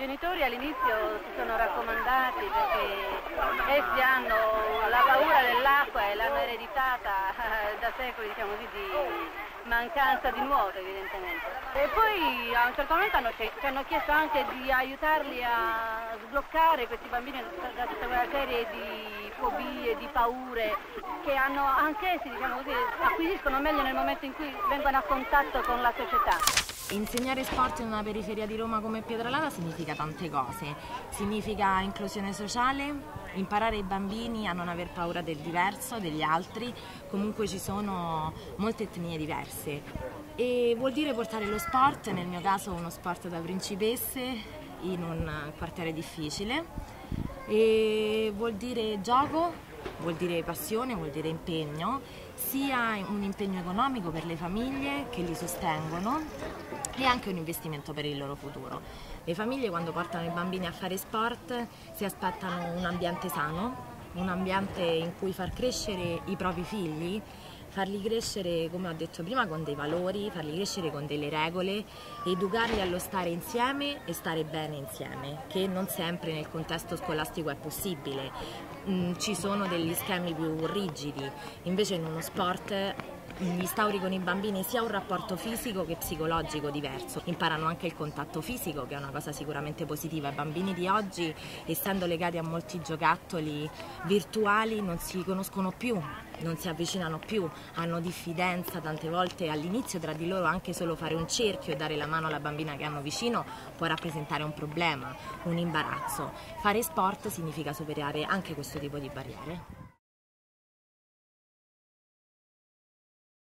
genitori all'inizio si sono raccomandati perché essi hanno la paura dell'acqua e l'hanno ereditata eh, da secoli diciamo così, di mancanza di nuoto evidentemente. E poi a un certo momento hanno, ci hanno chiesto anche di aiutarli a sbloccare questi bambini da tutta quella serie di fobie, di paure che hanno anch'essi diciamo così, acquisiscono meglio nel momento in cui vengono a contatto con la società. Insegnare sport in una periferia di Roma come Pietralata significa tante cose. Significa inclusione sociale, imparare ai bambini a non aver paura del diverso, degli altri, comunque ci sono molte etnie diverse. E vuol dire portare lo sport, nel mio caso uno sport da principesse, in un quartiere difficile. E vuol dire gioco, vuol dire passione, vuol dire impegno, sia un impegno economico per le famiglie che li sostengono e anche un investimento per il loro futuro. Le famiglie quando portano i bambini a fare sport si aspettano un ambiente sano, un ambiente in cui far crescere i propri figli, farli crescere, come ho detto prima, con dei valori, farli crescere con delle regole, educarli allo stare insieme e stare bene insieme, che non sempre nel contesto scolastico è possibile. Mm, ci sono degli schemi più rigidi, invece in uno sport instauri con i bambini sia un rapporto fisico che psicologico diverso. Imparano anche il contatto fisico, che è una cosa sicuramente positiva. I bambini di oggi, essendo legati a molti giocattoli virtuali, non si conoscono più, non si avvicinano più, hanno diffidenza tante volte all'inizio tra di loro anche solo fare un cerchio e dare la mano alla bambina che hanno vicino può rappresentare un problema, un imbarazzo. Fare sport significa superare anche questo tipo di barriere.